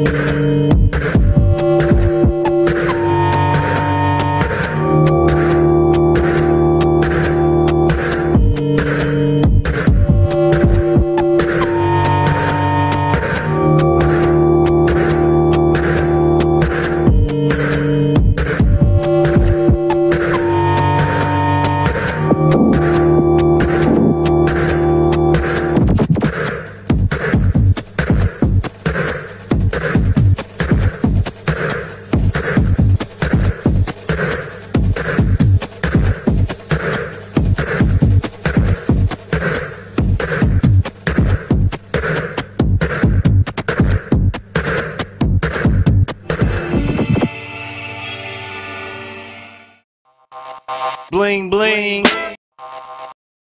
Música Bling bling.